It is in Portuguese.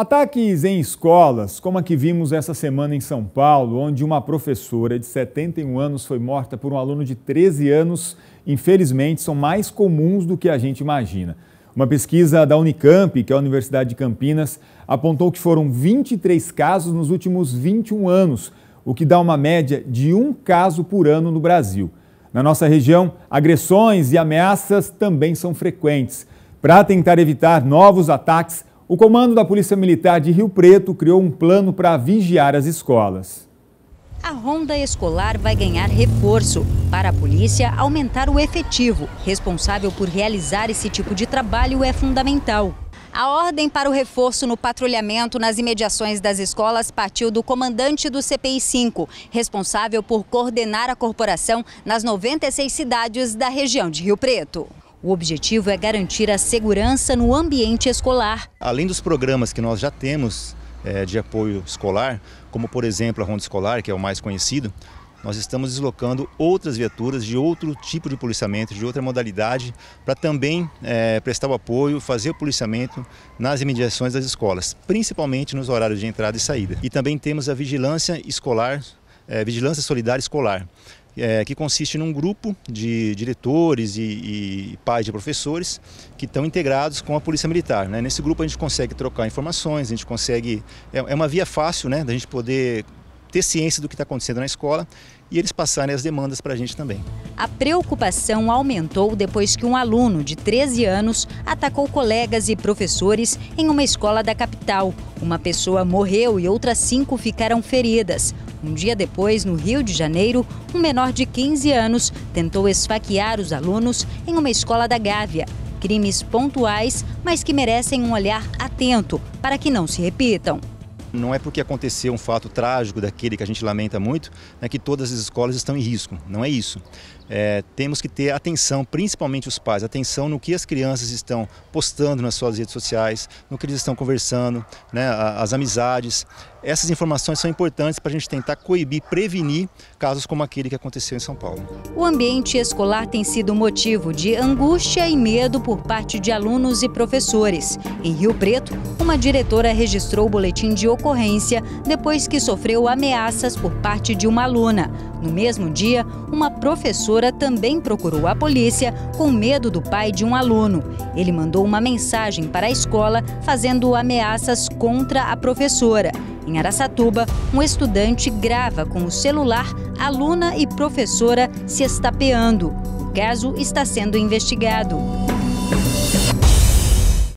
Ataques em escolas, como a que vimos essa semana em São Paulo, onde uma professora de 71 anos foi morta por um aluno de 13 anos, infelizmente são mais comuns do que a gente imagina. Uma pesquisa da Unicamp, que é a Universidade de Campinas, apontou que foram 23 casos nos últimos 21 anos, o que dá uma média de um caso por ano no Brasil. Na nossa região, agressões e ameaças também são frequentes. Para tentar evitar novos ataques, o comando da Polícia Militar de Rio Preto criou um plano para vigiar as escolas. A ronda escolar vai ganhar reforço para a polícia aumentar o efetivo. Responsável por realizar esse tipo de trabalho é fundamental. A ordem para o reforço no patrulhamento nas imediações das escolas partiu do comandante do CPI 5, responsável por coordenar a corporação nas 96 cidades da região de Rio Preto. O objetivo é garantir a segurança no ambiente escolar. Além dos programas que nós já temos é, de apoio escolar, como por exemplo a Ronda Escolar, que é o mais conhecido, nós estamos deslocando outras viaturas de outro tipo de policiamento, de outra modalidade, para também é, prestar o apoio, fazer o policiamento nas imediações das escolas, principalmente nos horários de entrada e saída. E também temos a vigilância escolar, é, vigilância solidária escolar, é, que consiste num grupo de diretores e, e, pais de professores que estão integrados com a Polícia Militar. Né? Nesse grupo a gente consegue trocar informações, a gente consegue. É, é uma via fácil né, da gente poder ter ciência do que está acontecendo na escola e eles passarem as demandas para a gente também. A preocupação aumentou depois que um aluno de 13 anos atacou colegas e professores em uma escola da capital. Uma pessoa morreu e outras cinco ficaram feridas. Um dia depois, no Rio de Janeiro, um menor de 15 anos tentou esfaquear os alunos em uma escola da Gávea. Crimes pontuais, mas que merecem um olhar atento para que não se repitam. Não é porque aconteceu um fato trágico daquele que a gente lamenta muito, né, que todas as escolas estão em risco. Não é isso. É, temos que ter atenção, principalmente os pais, atenção no que as crianças estão postando nas suas redes sociais, no que eles estão conversando, né, as amizades. Essas informações são importantes para a gente tentar coibir, prevenir casos como aquele que aconteceu em São Paulo. O ambiente escolar tem sido motivo de angústia e medo por parte de alunos e professores. Em Rio Preto, uma diretora registrou o boletim de ocorrência depois que sofreu ameaças por parte de uma aluna. No mesmo dia, uma professora também procurou a polícia com medo do pai de um aluno. Ele mandou uma mensagem para a escola fazendo ameaças contra a professora. Em Araçatuba, um estudante grava com o celular aluna e professora se estapeando. O caso está sendo investigado.